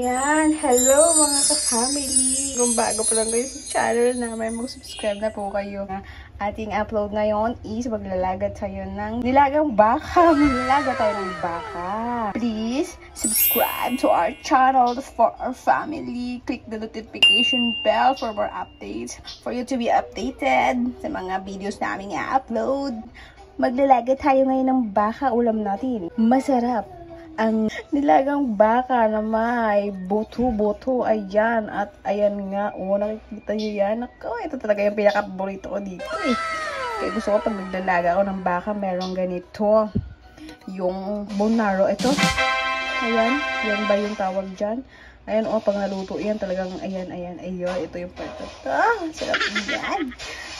Ayan, hello mga ka-family! Kung bago pa lang kayo sa channel namin, mag-subscribe na po kayo. Ating upload ngayon is maglalaga tayo ng nilagang baka. Maglalaga tayo ng baka. Please, subscribe to our channel for our family. Click the notification bell for more updates. For you to be updated sa mga videos namin i-upload. Maglalaga tayo ngayon ng baka ulam natin. Masarap ang nilagang baka na may buto-buto. Ayan. At ayan nga. O, nakikita nyo yan. Ako, ito talaga yung pinaka-paborito ko dito eh. Kaya gusto ko pag naglalaga ako ng baka, meron ganito. Yung bonaro. Ito. Ayan. Yan ba yung tawag dyan? Ayan, o, pag naluto yan, talagang, ayan, ayan, ayan, ito yung part. Ah, sarap yan.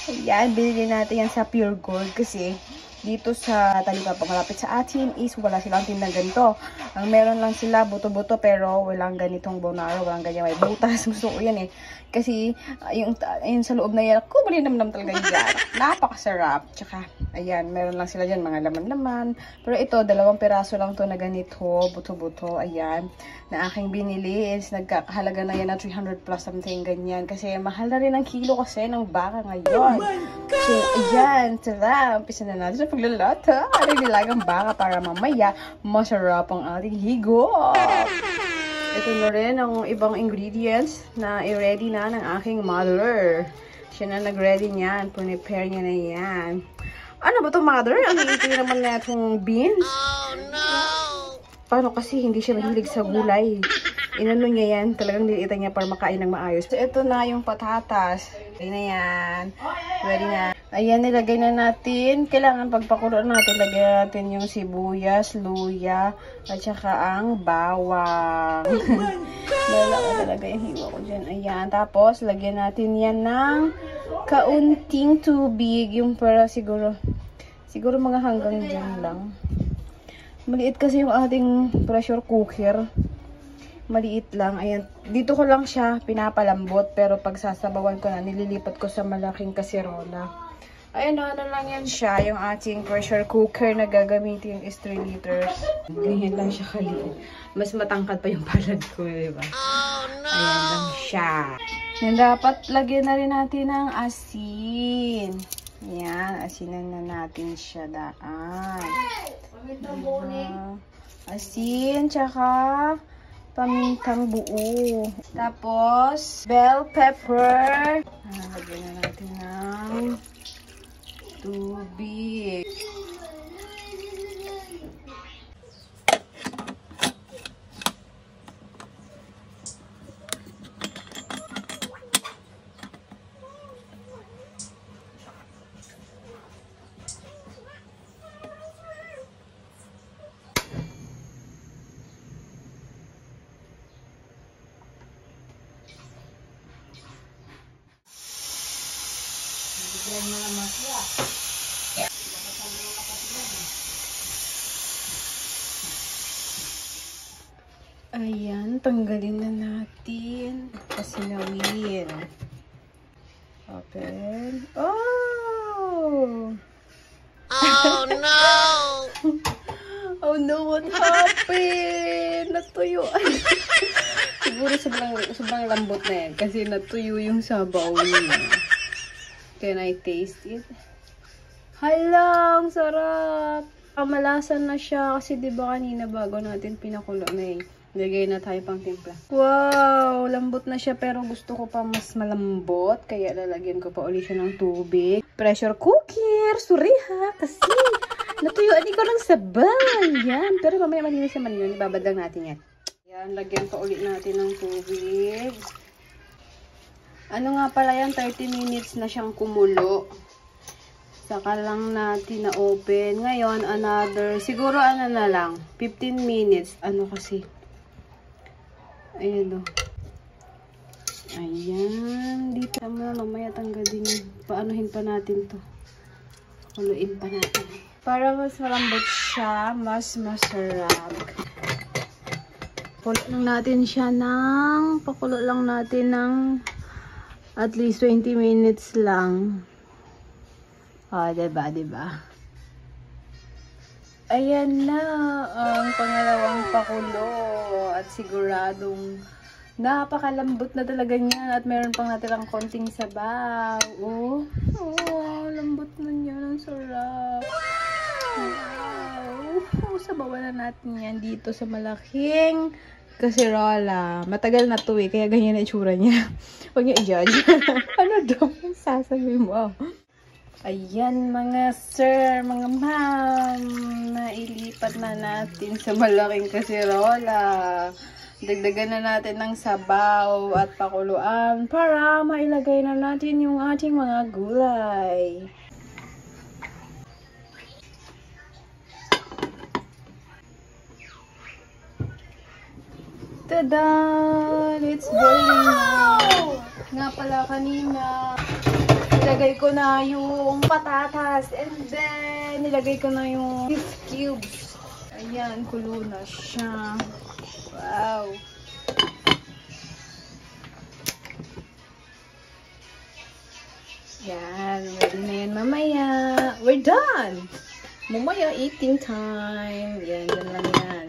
Ayan, binili natin yan sa Pure Gold kasi dito sa Talipapa malapit sa atin is wala silang tindang ganito. Ang meron lang sila buto-buto pero walang ganitong bonaro, walang ganyan may butas. Gusto ko yan eh. Kasi uh, yung, yung sa loob na yan, ako mali naman talaga yung Napakasarap. Tsaka, ayan, meron lang sila dyan mga laman-laman. Pero ito, dalawang peraso lang to na ganito, buto-buto, ayan, na aking binili is nagkakahalaga na yan na 300 plus something ganyan. Kasi mahal na rin ang kilo kasi ng baka ngayon. Oh so, ayan, tara, umpisa na natin sa paglalata. Ano nilagang baka para mamaya masarap ang ating higop. Ito na rin ang ibang ingredients na i-ready na ng aking mother. Siya na nag-ready niyan. Prepare niya na yan. Ano ba to mother? Ang ito naman na itong beans? Oh no! Paano kasi hindi siya mahilig sa gulay? Inano niya yan. Talagang nilitan niya para makain ng maayos. So, ito na yung patatas. Ready na yan. Ready na. Ayan, nilagay na natin. Kailangan pagpakulo natin, lagyan natin yung sibuyas, luya, at saka ang bawang. Lalaka talaga yung hiwa ko dyan. Ayan, tapos lagyan natin yan ng kaunting tubig. Yung para siguro, siguro mga hanggang dyan lang. Maliit kasi yung ating pressure cooker. Maliit lang. Ayan, dito ko lang siya pinapalambot. Pero pag sasabawan ko na, nililipat ko sa malaking kaserola. Ayun, ano lang yan siya, yung ating pressure cooker na gagamitin is 3 liters. Ganyan lang siya kaliit. Mas matangkad pa yung palad ko, di ba? Oh, no! Ayan lang siya. Yan, dapat lagyan na rin natin ng asin. Yan, asinan na natin siya daan. Uh, asin, tsaka pamintang buo. Tapos, bell pepper. Ah, lagyan na natin ng tubig. Bigyan mo naman siya. Ayan, tanggalin na natin. Pasinawin. Open. Oh! Oh no! oh no, what happened? Natuyo. Siguro sobrang, sobrang lambot na yan. Kasi natuyo yung sabaw niya. Can I taste it? Halang, sarap! Kamalasan na siya kasi 'di ba kanina bago natin pinakulo na eh. Lagay na tayo pang timpla. Wow! Lambot na siya pero gusto ko pa mas malambot. Kaya lalagyan ko pa ulit siya ng tubig. Pressure cooker! Sorry ha! Kasi natuyuan ko ng sabay. Yan. Pero mamaya malinis naman yun. Ibabad lang natin yan. Yan. Lagyan pa ulit natin ng tubig. Ano nga pala yan? 30 minutes na siyang kumulo. Saka lang natin na open. Ngayon, another, siguro ano na lang, 15 minutes. Ano kasi? Ayan o. Ayan. Dito na mamaya tanggalin yun. Paanuhin pa natin to. Kuluin pa natin. Para mas malambot siya, mas masarap. Pakulo lang natin siya ng, pakulo lang natin ng at least 20 minutes lang. O, oh, diba, diba? ayan na ang pangalawang pakulo at siguradong napakalambot na talaga niya at meron pang natirang konting sabaw. Oh, oh lambot na niya. Ang sarap. Wow. Oh, sabawan na natin yan dito sa malaking kasirola. Matagal na to eh, kaya ganyan na itsura niya. Huwag niyo i-judge. ano daw? Sasabihin mo. Ayan mga sir, mga ma'am, nailipat na natin sa malaking kasirola. Dagdagan na natin ng sabaw at pakuluan para mailagay na natin yung ating mga gulay. Tada! It's boiling now! Nga pala kanina, nilagay ko na yung patatas and then nilagay ko na yung beef cubes. Ayan, kulo na siya. Wow! Yan, ready na yan mamaya. We're done! Mamaya eating time. Yan, yan lang yan.